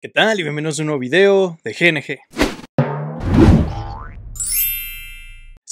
¿Qué tal? Y bienvenidos a un nuevo video de GNG.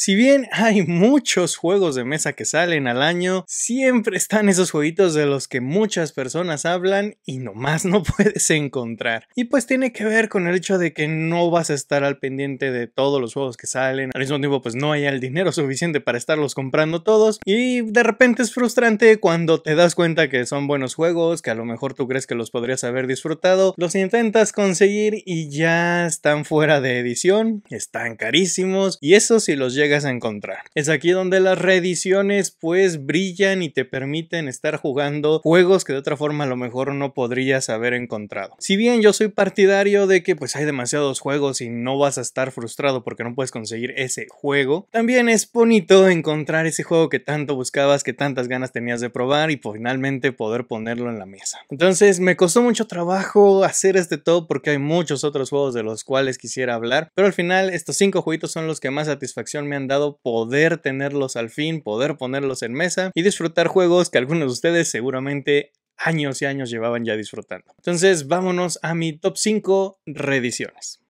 Si bien hay muchos juegos de mesa que salen al año, siempre están esos jueguitos de los que muchas personas hablan y nomás no puedes encontrar. Y pues tiene que ver con el hecho de que no vas a estar al pendiente de todos los juegos que salen, al mismo tiempo pues no hay el dinero suficiente para estarlos comprando todos y de repente es frustrante cuando te das cuenta que son buenos juegos, que a lo mejor tú crees que los podrías haber disfrutado, los intentas conseguir y ya están fuera de edición, están carísimos y eso si los llegas a encontrar. Es aquí donde las reediciones pues brillan y te permiten estar jugando juegos que de otra forma a lo mejor no podrías haber encontrado. Si bien yo soy partidario de que pues hay demasiados juegos y no vas a estar frustrado porque no puedes conseguir ese juego, también es bonito encontrar ese juego que tanto buscabas, que tantas ganas tenías de probar y finalmente poder ponerlo en la mesa. Entonces me costó mucho trabajo hacer este top porque hay muchos otros juegos de los cuales quisiera hablar, pero al final estos cinco jueguitos son los que más satisfacción me han poder tenerlos al fin, poder ponerlos en mesa y disfrutar juegos que algunos de ustedes seguramente años y años llevaban ya disfrutando. Entonces vámonos a mi top 5 reediciones.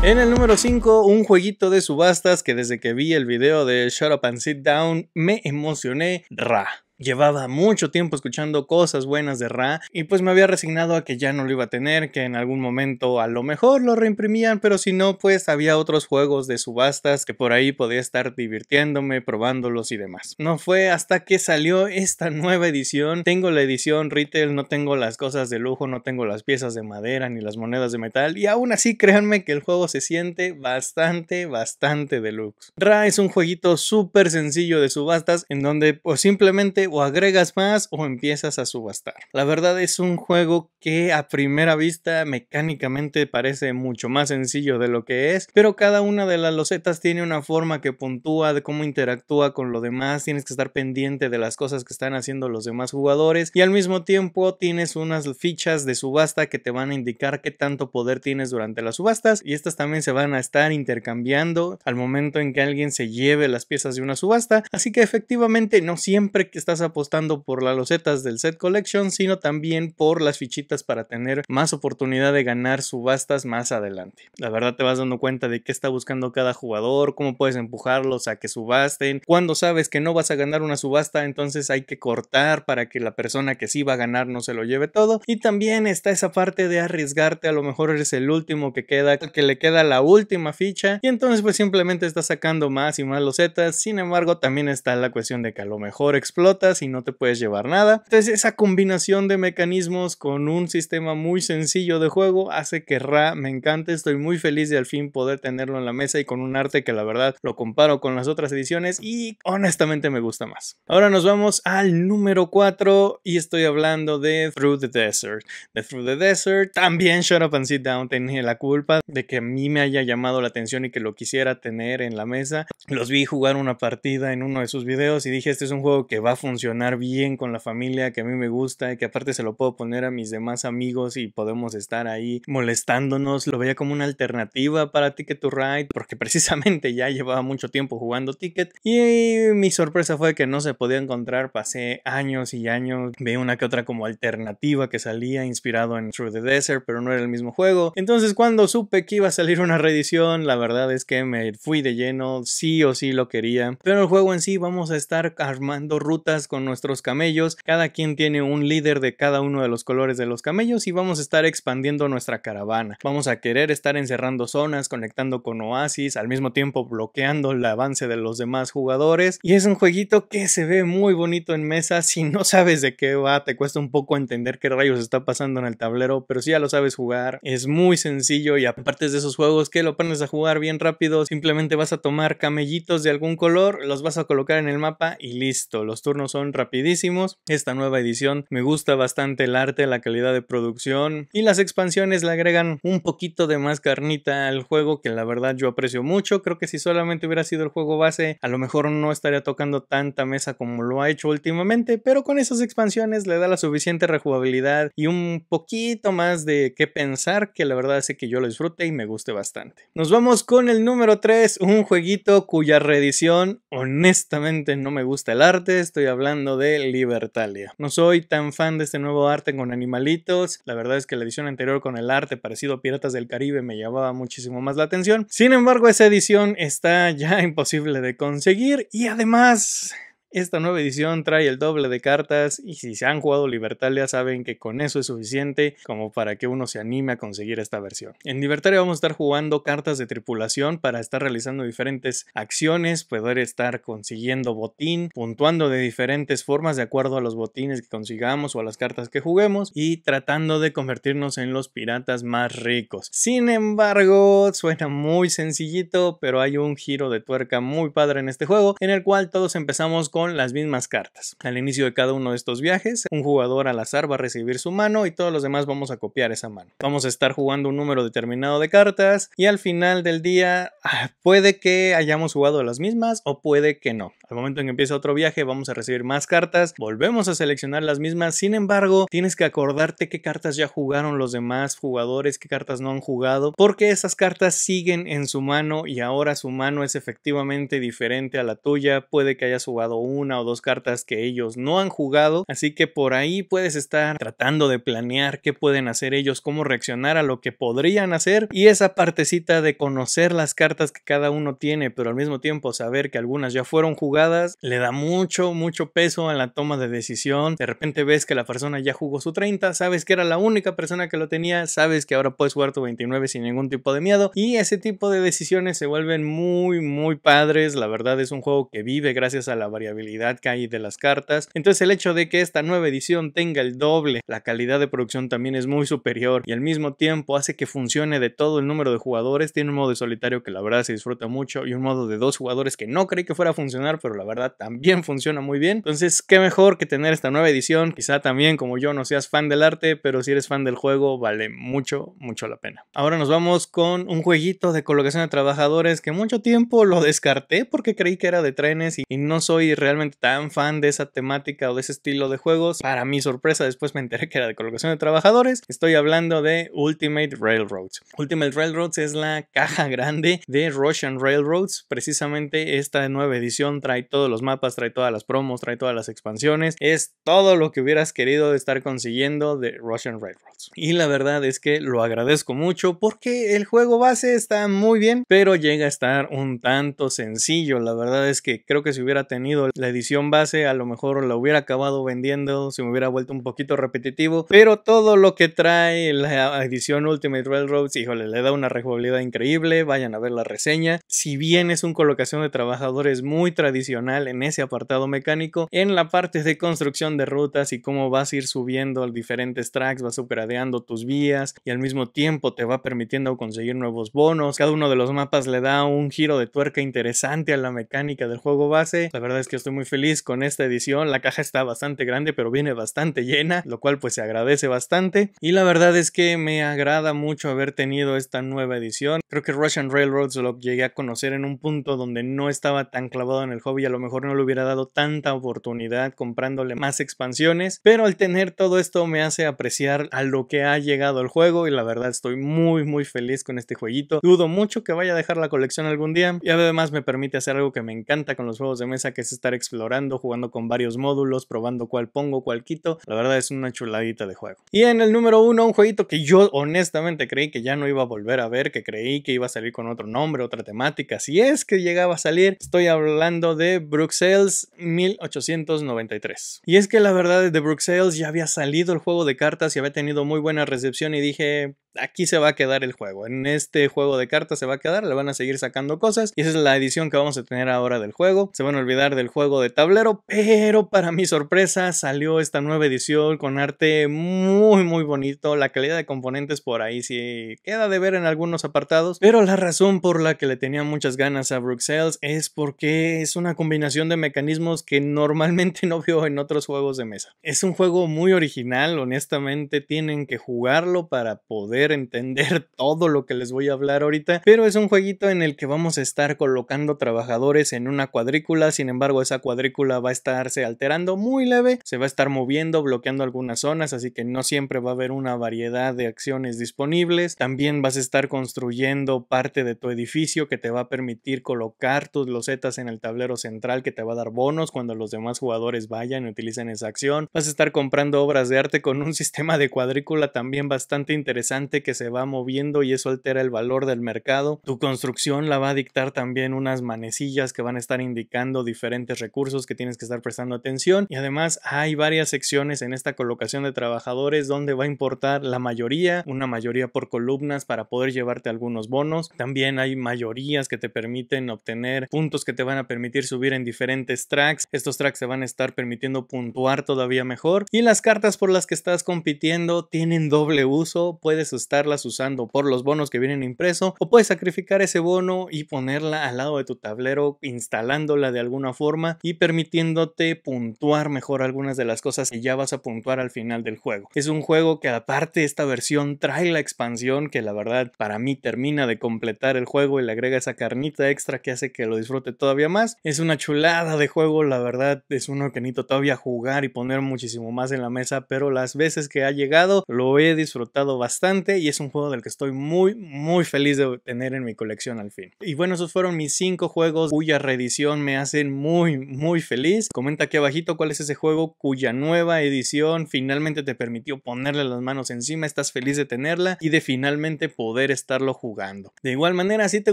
En el número 5, un jueguito de subastas que desde que vi el video de Shut Up and Sit Down me emocioné, Ra. Llevaba mucho tiempo escuchando cosas buenas de Ra y pues me había resignado a que ya no lo iba a tener, que en algún momento a lo mejor lo reimprimían, pero si no, pues había otros juegos de subastas que por ahí podía estar divirtiéndome, probándolos y demás. No fue hasta que salió esta nueva edición. Tengo la edición retail, no tengo las cosas de lujo, no tengo las piezas de madera ni las monedas de metal y aún así créanme que el juego se siente bastante, bastante deluxe. Ra es un jueguito súper sencillo de subastas en donde pues simplemente o agregas más o empiezas a subastar. La verdad es un juego que a primera vista mecánicamente parece mucho más sencillo de lo que es, pero cada una de las losetas tiene una forma que puntúa de cómo interactúa con lo demás, tienes que estar pendiente de las cosas que están haciendo los demás jugadores y al mismo tiempo tienes unas fichas de subasta que te van a indicar qué tanto poder tienes durante las subastas y estas también se van a estar intercambiando al momento en que alguien se lleve las piezas de una subasta, así que efectivamente no siempre que estás apostando por las losetas del set collection, sino también por las fichitas para tener más oportunidad de ganar subastas más adelante. La verdad te vas dando cuenta de qué está buscando cada jugador, cómo puedes empujarlos a que subasten. Cuando sabes que no vas a ganar una subasta, entonces hay que cortar para que la persona que sí va a ganar no se lo lleve todo. Y también está esa parte de arriesgarte, a lo mejor eres el último que queda, que le queda la última ficha y entonces pues simplemente estás sacando más y más losetas. Sin embargo, también está la cuestión de que a lo mejor explota y no te puedes llevar nada. Entonces esa combinación de mecanismos con un sistema muy sencillo de juego hace que Ra me encante. Estoy muy feliz de al fin poder tenerlo en la mesa y con un arte que la verdad lo comparo con las otras ediciones y honestamente me gusta más. Ahora nos vamos al número 4 y estoy hablando de Through the Desert. De Through the Desert también Shut Up and Sit Down tenía la culpa de que a mí me haya llamado la atención y que lo quisiera tener en la mesa. Los vi jugar una partida en uno de sus videos y dije este es un juego que va a funcionar funcionar bien con la familia que a mí me gusta y que aparte se lo puedo poner a mis demás amigos y podemos estar ahí molestándonos. Lo veía como una alternativa para Ticket to Ride porque precisamente ya llevaba mucho tiempo jugando Ticket y mi sorpresa fue que no se podía encontrar. Pasé años y años, vi una que otra como alternativa que salía inspirado en Through the Desert, pero no era el mismo juego. Entonces cuando supe que iba a salir una reedición, la verdad es que me fui de lleno, sí o sí lo quería. Pero el juego en sí vamos a estar armando rutas con nuestros camellos. Cada quien tiene un líder de cada uno de los colores de los camellos y vamos a estar expandiendo nuestra caravana. Vamos a querer estar encerrando zonas, conectando con oasis, al mismo tiempo bloqueando el avance de los demás jugadores. Y es un jueguito que se ve muy bonito en mesa. Si no sabes de qué va, te cuesta un poco entender qué rayos está pasando en el tablero, pero si ya lo sabes jugar, es muy sencillo y aparte de esos juegos que lo pones a jugar bien rápido, simplemente vas a tomar camellitos de algún color, los vas a colocar en el mapa y listo. Los turnos son rapidísimos. Esta nueva edición me gusta bastante el arte, la calidad de producción y las expansiones le agregan un poquito de más carnita al juego que la verdad yo aprecio mucho. Creo que si solamente hubiera sido el juego base, a lo mejor no estaría tocando tanta mesa como lo ha hecho últimamente, pero con esas expansiones le da la suficiente rejugabilidad y un poquito más de qué pensar que la verdad hace que yo lo disfrute y me guste bastante. Nos vamos con el número 3, un jueguito cuya reedición honestamente no me gusta el arte, estoy hablando hablando de Libertalia. No soy tan fan de este nuevo arte con animalitos, la verdad es que la edición anterior con el arte parecido a Piratas del Caribe me llamaba muchísimo más la atención. Sin embargo, esa edición está ya imposible de conseguir y además esta nueva edición trae el doble de cartas y si se han jugado Libertalia saben que con eso es suficiente como para que uno se anime a conseguir esta versión. En Libertalia vamos a estar jugando cartas de tripulación para estar realizando diferentes acciones, poder estar consiguiendo botín, puntuando de diferentes formas de acuerdo a los botines que consigamos o a las cartas que juguemos y tratando de convertirnos en los piratas más ricos. Sin embargo, suena muy sencillito, pero hay un giro de tuerca muy padre en este juego en el cual todos empezamos con con las mismas cartas. Al inicio de cada uno de estos viajes, un jugador al azar va a recibir su mano y todos los demás vamos a copiar esa mano. Vamos a estar jugando un número determinado de cartas y al final del día ah, puede que hayamos jugado las mismas o puede que no. Al momento en que empieza otro viaje vamos a recibir más cartas, volvemos a seleccionar las mismas, sin embargo tienes que acordarte qué cartas ya jugaron los demás jugadores, qué cartas no han jugado, porque esas cartas siguen en su mano y ahora su mano es efectivamente diferente a la tuya, puede que hayas jugado una o dos cartas que ellos no han jugado, así que por ahí puedes estar tratando de planear qué pueden hacer ellos, cómo reaccionar a lo que podrían hacer y esa partecita de conocer las cartas que cada uno tiene, pero al mismo tiempo saber que algunas ya fueron jugadas, le da mucho, mucho peso a la toma de decisión. De repente ves que la persona ya jugó su 30, sabes que era la única persona que lo tenía, sabes que ahora puedes jugar tu 29 sin ningún tipo de miedo y ese tipo de decisiones se vuelven muy, muy padres. La verdad es un juego que vive gracias a la variabilidad que hay de las cartas. Entonces el hecho de que esta nueva edición tenga el doble, la calidad de producción también es muy superior y al mismo tiempo hace que funcione de todo el número de jugadores. Tiene un modo de solitario que la verdad se disfruta mucho y un modo de dos jugadores que no creí que fuera a funcionar, pero la verdad también funciona muy bien. Entonces, qué mejor que tener esta nueva edición. Quizá también como yo no seas fan del arte, pero si eres fan del juego, vale mucho, mucho la pena. Ahora nos vamos con un jueguito de colocación de trabajadores que mucho tiempo lo descarté porque creí que era de trenes y, y no soy realmente tan fan de esa temática o de ese estilo de juegos. Para mi sorpresa, después me enteré que era de colocación de trabajadores. Estoy hablando de Ultimate Railroads. Ultimate Railroads es la caja grande de Russian Railroads. Precisamente esta nueva edición trae todos los mapas, trae todas las promos, trae todas las expansiones. Es todo lo que hubieras querido estar consiguiendo de Russian Railroads. Y la verdad es que lo agradezco mucho porque el juego base está muy bien, pero llega a estar un tanto sencillo. La verdad es que creo que si hubiera tenido la edición base a lo mejor la hubiera acabado vendiendo, si me hubiera vuelto un poquito repetitivo, pero todo lo que trae la edición Ultimate Railroads, híjole, le da una rejugabilidad increíble, vayan a ver la reseña. Si bien es una colocación de trabajadores muy tradicional en ese apartado mecánico, en la parte de construcción de rutas y cómo vas a ir subiendo diferentes tracks, vas upgradeando tus vías y al mismo tiempo te va permitiendo conseguir nuevos bonos. Cada uno de los mapas le da un giro de tuerca interesante a la mecánica del juego base. La verdad es que estoy muy feliz con esta edición. La caja está bastante grande, pero viene bastante llena, lo cual pues se agradece bastante. Y la verdad es que me agrada mucho haber tenido esta nueva edición. Creo que Russian Railroads lo llegué a conocer en un punto donde no estaba tan clavado en el hobby, a lo mejor no le hubiera dado tanta oportunidad comprándole más expansiones, pero al tener todo esto me hace apreciar a lo que ha llegado el juego y la verdad estoy muy muy feliz con este jueguito. Dudo mucho que vaya a dejar la colección algún día y además me permite hacer algo que me encanta con los juegos de mesa que es estar explorando, jugando con varios módulos, probando cuál pongo, cuál quito. La verdad es una chuladita de juego. Y en el número uno, un jueguito que yo honestamente creí que ya no iba a volver a ver, que creí que iba a salir con otro nombre, otra temática. Si es que llegaba a salir, estoy hablando de Bruxelles 1893. Y es que la verdad de Bruxelles ya había salido el juego de cartas y había tenido muy buena recepción y dije, aquí se va a quedar el juego. En este juego de cartas se va a quedar, le van a seguir sacando cosas. Y esa es la edición que vamos a tener ahora del juego. Se van a olvidar del juego de tablero, pero para mi sorpresa salió esta nueva edición con arte muy muy bonito. La calidad de componentes por ahí sí queda de ver en algunos apartados. Pero la razón por la que le tenía muchas ganas a Bruxelles es porque es una combinación de mecanismos que normalmente no veo en otros juegos de mesa. Es un juego muy original, honestamente tienen que jugarlo para poder entender todo lo que les voy a hablar ahorita, pero es un jueguito en el que vamos a estar colocando trabajadores en una cuadrícula, sin embargo esa cuadrícula va a estarse alterando muy leve, se va a estar moviendo, bloqueando algunas zonas, así que no siempre va a haber una variedad de acciones disponibles. También vas a estar construyendo parte de tu edificio que te va a permitir colocar tus losetas en el tablero central que te va a dar bonos cuando los demás jugadores vayan y utilicen esa acción. Vas a estar comprando obras de arte con un sistema de cuadrícula también bastante interesante que se va moviendo y eso altera el valor del mercado. Tu construcción la va a dictar también unas manecillas que van a estar indicando diferentes recursos que tienes que estar prestando atención y además hay varias secciones en esta colocación de trabajadores donde va a importar la mayoría, una mayoría por columnas para poder llevarte algunos bonos. También hay mayorías que te permiten obtener puntos que te van a permitir subir en diferentes tracks. Estos tracks te van a estar permitiendo puntuar todavía mejor y las cartas por las que estás compitiendo tienen doble uso. Puedes estarlas usando por los bonos que vienen impreso o puedes sacrificar ese bono y ponerla al lado de tu tablero instalándola de alguna forma y permitiéndote puntuar mejor algunas de las cosas que ya vas a puntuar al final del juego. Es un juego que aparte esta versión trae la expansión que la verdad para mí termina de completar el juego y le agrega esa carnita extra que hace que lo disfrute todavía más. Es una chulada de juego, la verdad es uno que necesito todavía jugar y poner muchísimo más en la mesa, pero las veces que ha llegado lo he disfrutado bastante y es un juego del que estoy muy muy feliz de tener en mi colección al fin. Y bueno, esos fueron mis cinco juegos cuya reedición me hacen muy muy feliz. Comenta aquí abajito cuál es ese juego cuya nueva edición finalmente te permitió ponerle las manos encima, estás feliz de tenerla y de finalmente poder estarlo jugando. De igual manera, si te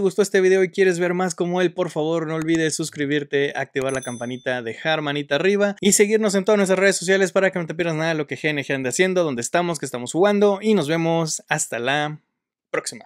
gustó este video y quieres ver más como él, por favor no olvides suscribirte, activar la campanita, dejar manita arriba y seguirnos en todas nuestras redes sociales para que no te pierdas nada de lo que GNG anda haciendo, donde estamos, que estamos jugando y nos vemos hasta la próxima.